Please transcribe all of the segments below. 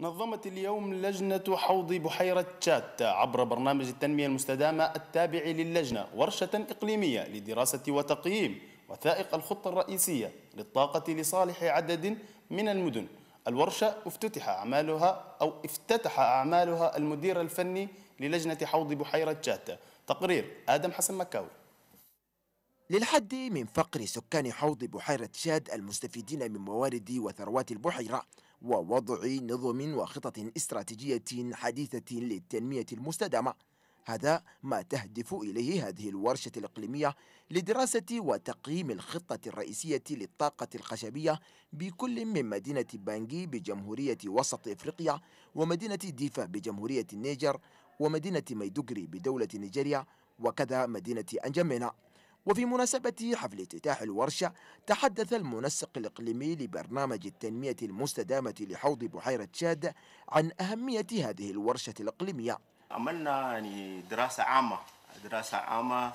نظمت اليوم لجنة حوض بحيرة تشات عبر برنامج التنمية المستدامة التابع للجنة ورشة إقليمية لدراسة وتقييم وثائق الخطة الرئيسية للطاقة لصالح عدد من المدن. الورشة افتتح أعمالها أو افتتح أعمالها المدير الفني للجنة حوض بحيرة تشات تقرير آدم حسن مكاوي. للحد من فقر سكان حوض بحيرة شاد المستفيدين من موارد وثروات البحيرة ووضع نظم وخطط استراتيجية حديثة للتنمية المستدامة. هذا ما تهدف إليه هذه الورشة الإقليمية لدراسة وتقييم الخطة الرئيسية للطاقة الخشبية بكل من مدينة بانجي بجمهورية وسط إفريقيا ومدينة ديفا بجمهورية النيجر ومدينة ميدوغري بدولة نيجيريا وكذا مدينة أنجمينا. وفي مناسبة حفل افتتاح الورشة تحدث المنسق الإقليمي لبرنامج التنمية المستدامة لحوض بحيرة شاد عن أهمية هذه الورشة الإقليمية. عملنا يعني دراسة عامة دراسة عامة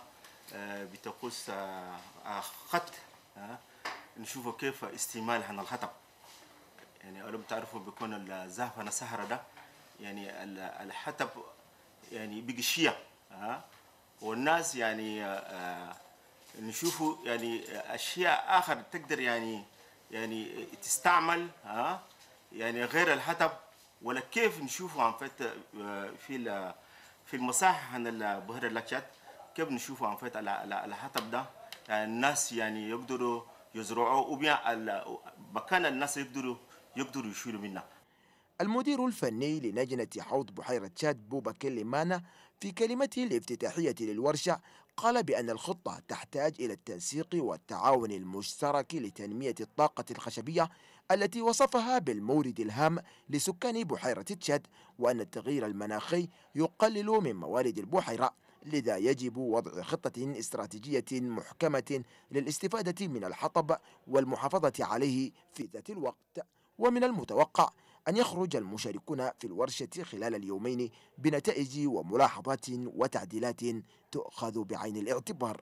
آه، بتقص آه، خط آه، نشوف كيف استعمال هذا الخطب يعني أولم تعرفوا بيكون الزهفة السهرة ده يعني الحطب يعني بقشية والناس يعني نشوفوا يعني أشياء آخر تقدر يعني يعني تستعمل ها؟ يعني غير الحطب ولا كيف نشوفوا عن فت في في المساحه عن بحر اللاكشات كيف نشوفوا عن فت الحطب ده؟ الناس يعني يقدروا يزرعوا وبيع مكان الناس يقدروا يقدروا يشيلوا منه. المدير الفني للجنة حوض بحيرة شاد بوبا كليمانا في كلمته الافتتاحية للورشة قال بأن الخطة تحتاج إلى التنسيق والتعاون المشترك لتنمية الطاقة الخشبية التي وصفها بالمورد الهام لسكان بحيرة تشاد وأن التغيير المناخي يقلل من موارد البحيرة لذا يجب وضع خطة استراتيجية محكمة للاستفادة من الحطب والمحافظة عليه في ذات الوقت ومن المتوقع أن يخرج المشاركون في الورشة خلال اليومين بنتائج وملاحظات وتعديلات تؤخذ بعين الاعتبار.